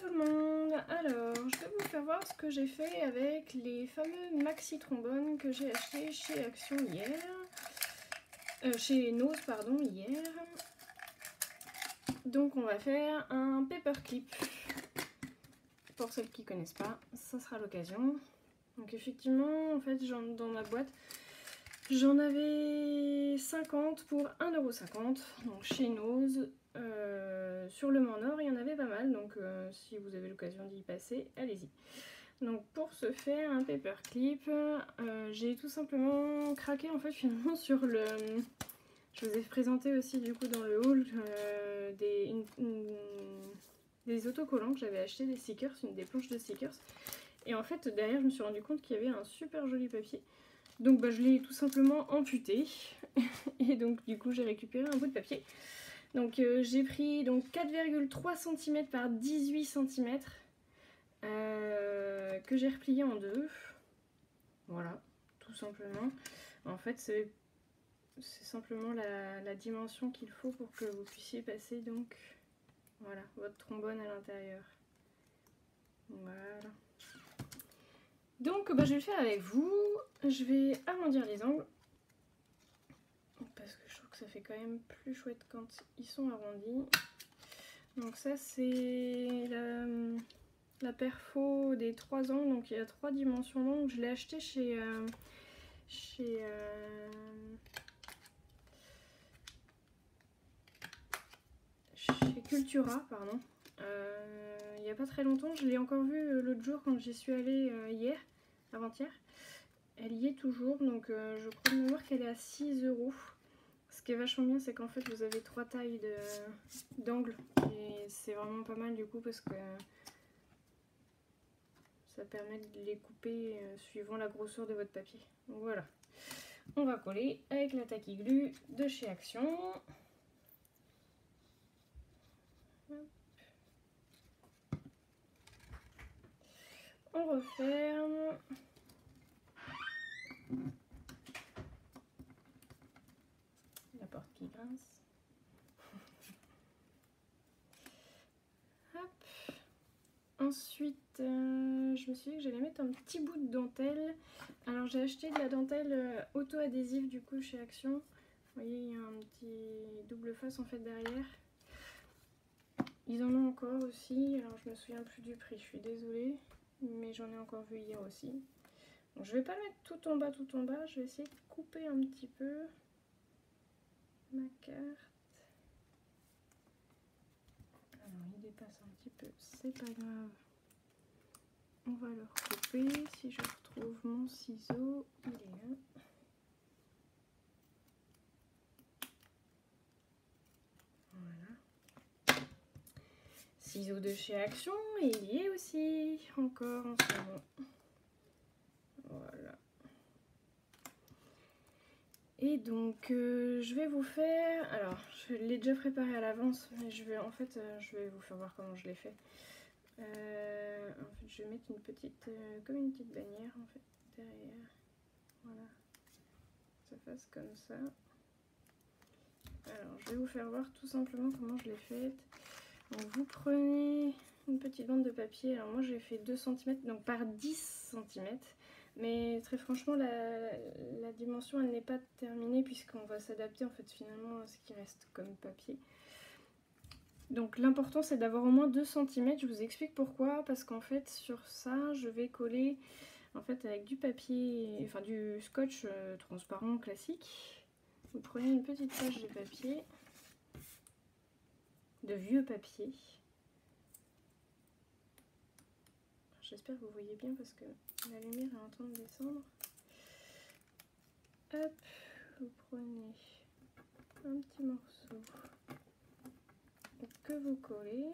tout le monde Alors, je vais vous faire voir ce que j'ai fait avec les fameux maxi trombones que j'ai achetés chez Action hier. Euh, chez Nose, pardon, hier. Donc on va faire un paperclip. Pour celles qui connaissent pas, ça sera l'occasion. Donc effectivement, en fait, dans ma boîte, j'en avais 50 pour 1,50€. Donc chez Nose, euh, sur le Mont Nord, il y en avait pas mal, donc euh, si vous avez l'occasion d'y passer, allez-y. Donc pour ce faire un paperclip, euh, j'ai tout simplement craqué en fait finalement sur le... Je vous ai présenté aussi du coup dans le haul des, des autocollants que j'avais acheté des stickers, une des planches de stickers. Et en fait derrière je me suis rendu compte qu'il y avait un super joli papier. Donc bah, je l'ai tout simplement amputé et donc du coup j'ai récupéré un bout de papier. Donc euh, j'ai pris donc 4,3 cm par 18 cm euh, que j'ai replié en deux. Voilà, tout simplement. En fait c'est simplement la, dimension qu'il faut pour que vous puissiez passer donc voilà votre trombone à l'intérieur. Voilà. Donc bah, je vais le faire avec vous. Je vais arrondir les angles ça fait quand même plus chouette quand ils sont arrondis. Donc ça c'est la, perfo des 3 ans, donc il y a trois dimensions longues. Je l'ai acheté chez, euh, chez, euh, chez Cultura, pardon. Euh, il n'y a pas très longtemps, je l'ai encore vu l'autre jour quand j'y suis allée hier, avant-hier. Elle y est toujours, donc je crois de qu'elle est à 6 euros. Qui est vachement bien, c'est qu'en fait, vous avez trois tailles d'angle. Et c'est vraiment pas mal du coup parce que ça permet de les couper euh, suivant la grosseur de votre papier. Voilà. On va coller avec la tacky glue de chez Action. On referme. Ensuite, euh, je me suis dit que j'allais mettre un petit bout de dentelle. Alors j'ai acheté de la dentelle euh, auto-adhésive du coup chez Action. Vous voyez, il y a un petit double face en fait derrière. Ils en ont encore aussi. Alors je me souviens plus du prix, je suis désolée. Mais j'en ai encore vu hier aussi. Donc je vais pas mettre tout en bas, tout en bas. Je vais essayer de couper un petit peu ma carte. Alors il dépasse un petit peu, c'est pas grave. On va le recouper. Si je retrouve mon ciseau, il est là. Voilà. Ciseaux de chez Action, il y est aussi encore en ce. Voilà. Et donc, euh, je vais vous faire... Alors, je l'ai déjà préparé à l'avance, mais je vais en fait, euh, je vais vous faire voir comment je l'ai fait. Euh, en fait, je vais mettre une petite, comme une petite bannière, en fait, derrière. Voilà. Ça fasse comme ça. Alors, je vais vous faire voir tout simplement comment je l'ai faite. Donc, vous prenez une petite bande de papier. Alors, moi, j'ai fait 2 cm, donc par 10 cm. Mais très franchement, la, dimension, elle n'est pas terminée puisqu'on va s'adapter en fait finalement à ce qui reste comme papier. Donc l'important c'est d'avoir au moins 2 cm, je vous explique pourquoi, parce qu'en fait sur ça je vais coller en fait avec du papier, enfin du scotch euh, transparent classique. Vous prenez une petite page de papier, de vieux papier. J'espère que vous voyez bien parce que la lumière est en train de descendre. Hop, vous prenez un petit morceau que vous collez.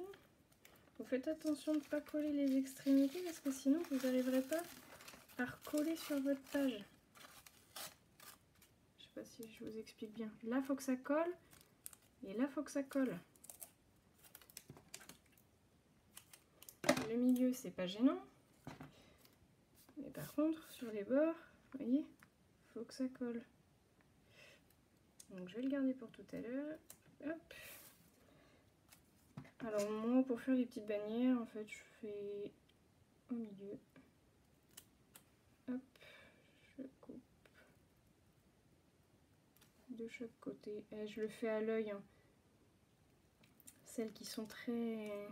Vous faites attention de ne pas coller les extrémités parce que sinon vous n'arriverez pas à recoller sur votre page. Je sais pas si je vous explique bien. Là, faut que ça colle et là, faut que ça colle. Le milieu, c'est pas gênant. Mais par contre, sur les bords, vous voyez, faut que ça colle. Donc je vais le garder pour tout à l'heure. Alors moi pour faire les petites bannières en fait je fais au milieu. Hop, je coupe de chaque côté. Et je le fais à l'œil. Hein. Celles qui sont très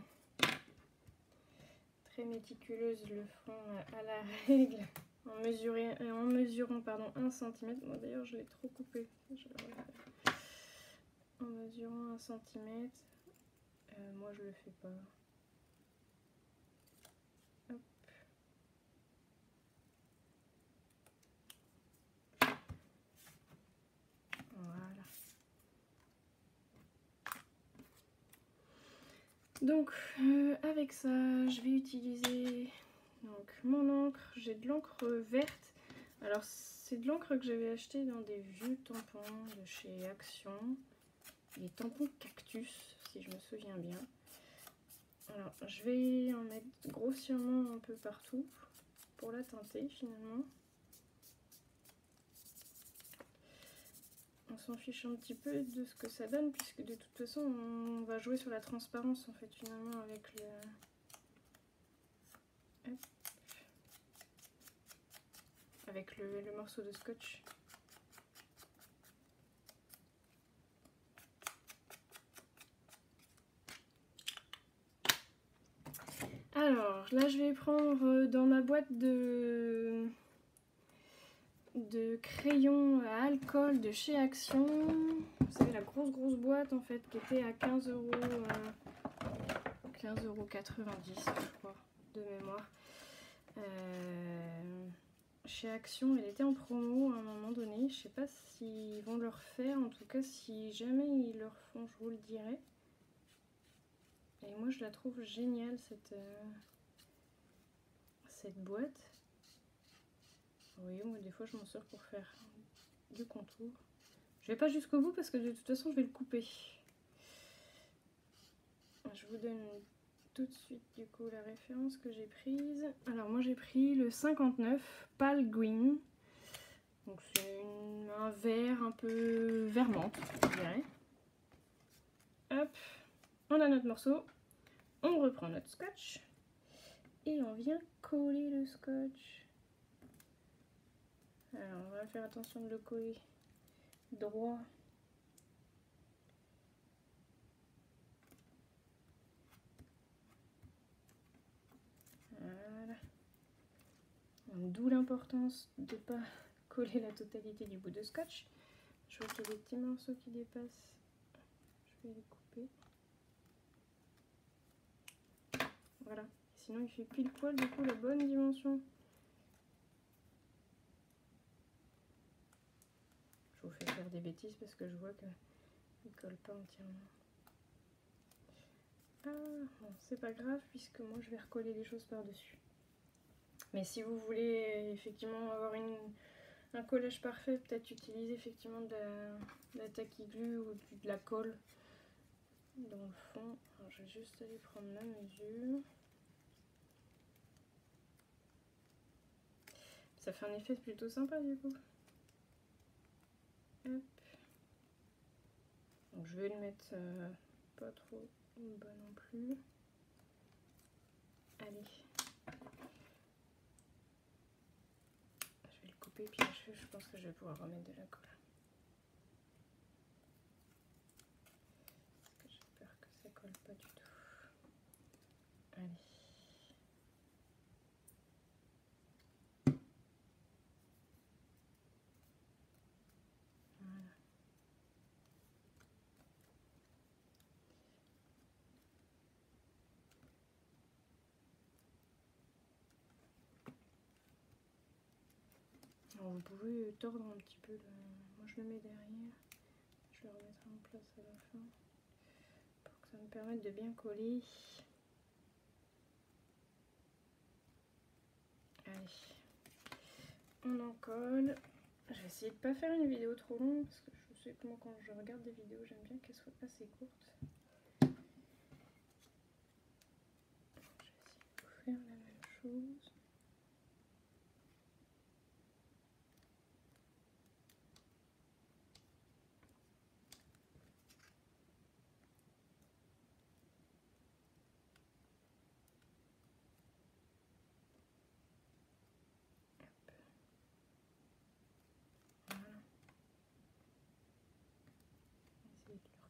très méticuleuses le font à la règle en, mesurer, en mesurant pardon, 1 cm. Moi d'ailleurs je l'ai trop coupé. En mesurant 1 cm. Euh, moi je le fais pas. Voilà. Donc euh, avec ça, je vais utiliser donc mon encre. J'ai de l'encre verte. Alors c'est de l'encre que j'avais acheté dans des vieux tampons de chez Action. Les tampons cactus je me souviens bien. Alors, je vais en mettre grossièrement un peu partout pour la teinter finalement. On s'en fiche un petit peu de ce que ça donne puisque de toute façon on va jouer sur la transparence en fait finalement avec le... Avec le morceau de scotch. Alors, là, je vais prendre euh, dans ma boîte de, de crayons à alcool de chez Action. Vous savez, la grosse, grosse boîte, en fait, qui était à 15 euros. 15,90 euros, je crois, de mémoire. Euh, chez Action, elle était en promo à un moment donné. Je sais pas s'ils vont le refaire. En tout cas, si jamais ils le refont, je vous le dirai. Et moi je la trouve géniale cette, euh, cette boîte. Vous voyez, moi des fois je m'en sers pour faire du contour. Je vais pas jusqu'au bout parce que de toute façon je vais le couper. Je vous donne tout de suite du coup la référence que j'ai prise. Alors moi j'ai pris le 59 Pale Green. Donc c'est un vert un peu vermante, je dirais. Hop, on a notre morceau, on reprend notre scotch et on vient coller le scotch. Alors on va faire attention de le coller droit. Voilà. D'où l'importance de ne pas coller la totalité du bout de scotch. Je vois qu'il y a des petits morceaux qui dépassent. Je vais les couper. Voilà. Sinon, il fait pile poil du coup la bonne dimension. Je vous fais faire des bêtises parce que je vois que il colle pas entièrement. Ah, bon, c'est pas grave puisque moi je vais recoller les choses par-dessus. Mais si vous voulez effectivement avoir une, un collage parfait, peut-être utiliser effectivement de la, de ou de la colle dans le fond. Alors, je vais juste aller prendre la mesure. Ça fait un effet plutôt sympa du coup. Donc je vais le mettre euh, pas trop bas non plus. Allez. Je vais le couper puis je pense que je vais pouvoir remettre de la colle pas du tout. Allez. Voilà. Vous pouvez tordre un petit peu, le... moi je le mets derrière, je le remettrai en place à la fin ça va me permettre de bien coller. Allez, on en colle. Je vais essayer de pas faire une vidéo trop longue parce que je sais que moi quand je regarde des vidéos j'aime bien qu'elles soient assez courtes. Je vais essayer de faire la même chose.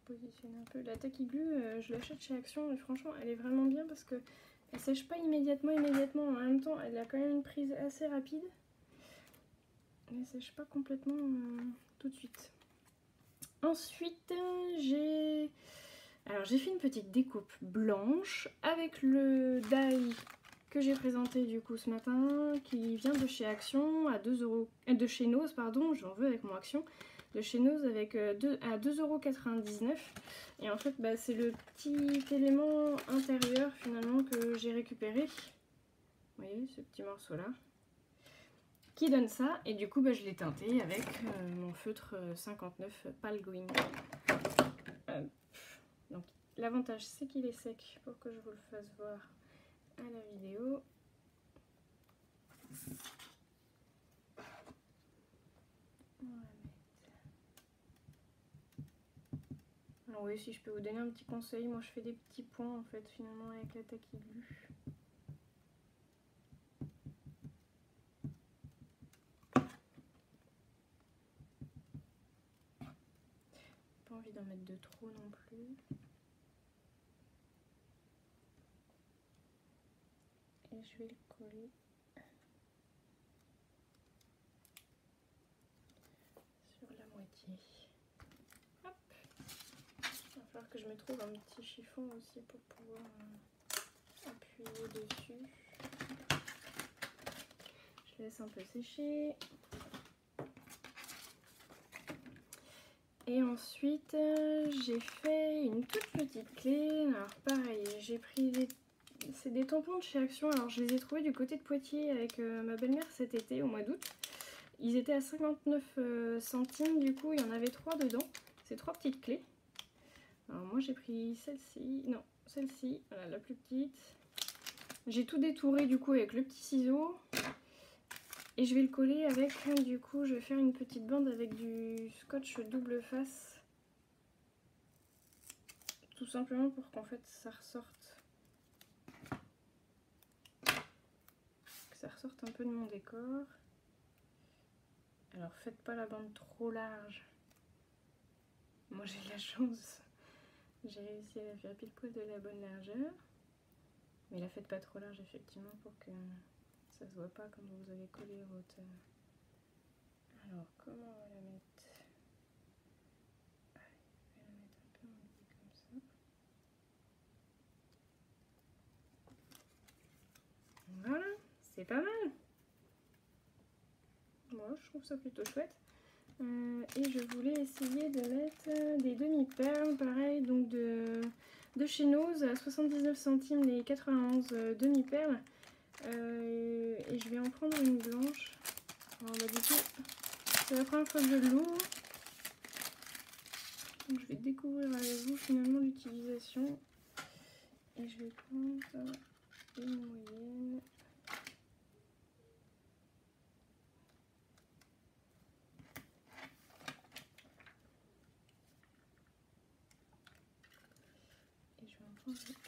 Repositionner un peu. La Tacky Glue, euh, je l'achète chez Action et franchement, elle est vraiment bien parce que elle sèche pas immédiatement, immédiatement. En même temps, elle a quand même une prise assez rapide. Elle sèche pas complètement euh, tout de suite. Ensuite, j'ai... Alors j'ai fait une petite découpe blanche avec le die que j'ai présenté du coup ce matin, qui vient de chez Action à 2 euros, euh, de chez Nose pardon, j'en veux avec mon Action, de chez Nose avec 2, euh, à 2,99€. Et en fait bah, c'est le petit élément intérieur finalement que j'ai récupéré. Vous voyez ce petit morceau là qui donne ça et du coup bah, je l'ai teinté avec euh, mon feutre 59 Palgoing. donc l'avantage c'est qu'il est sec pour que je vous le fasse voir à la vidéo. Alors oui, si je peux vous donner un petit conseil, moi je fais des petits points en fait finalement avec la taquille Pas envie d'en mettre de trop non plus. et je vais le coller sur la moitié. Que je me trouve un petit chiffon aussi pour pouvoir euh, appuyer dessus. Je laisse un peu sécher. Et ensuite, euh, j'ai fait une toute petite clé. Alors pareil, j'ai pris des c'est des tampons de chez Action. Alors je les ai trouvés du côté de Poitiers avec euh, ma belle-mère cet été au mois d'août. Ils étaient à 59 euh, centimes du coup, il y en avait trois dedans. C'est trois petites clés. Alors moi j'ai pris celle-ci, non celle-ci, voilà la plus petite. J'ai tout détouré du coup avec le petit ciseau. Et je vais le coller avec, du coup je vais faire une petite bande avec du scotch double face. Tout simplement pour qu'en fait ça ressorte ça ressorte un peu de mon décor. Alors faites pas la bande trop large. Moi j'ai la chance. J'ai réussi à la faire pile poil de la bonne largeur. Mais la faites pas trop large effectivement pour que ça se voit pas comme vous avez collé votre... Alors comment on va la mettre? C'est pas mal. Moi, je trouve ça plutôt chouette. Euh, et je voulais essayer de mettre des demi-perles, pareil, donc de, de chez Nose à 79 centimes les 91 demi-perles. Euh, et je vais en prendre une blanche. Alors, bah, du coup, c'est la première fois que je l'ouvre. Donc je vais découvrir avec vous finalement l'utilisation. Et je vais prendre moyenne.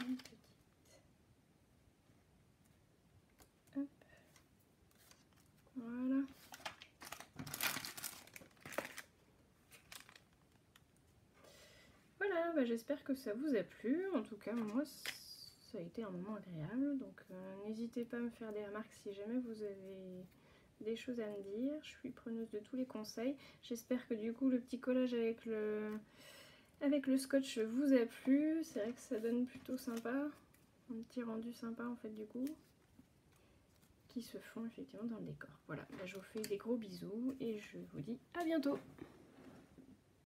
une petite. Hop. Voilà. Voilà, bah, j'espère que ça vous a plu. En tout cas, moi, ça a été un moment agréable. Donc, euh, n'hésitez pas à me faire des remarques si jamais vous avez des choses à me dire. Je suis preneuse de tous les conseils. J'espère que du coup, le petit collage avec le avec le scotch vous a plu. C'est vrai que ça donne plutôt sympa. Un petit rendu sympa en fait du coup. Qui se font effectivement dans le décor. Voilà, bah, je vous fais des gros bisous et je vous dis à bientôt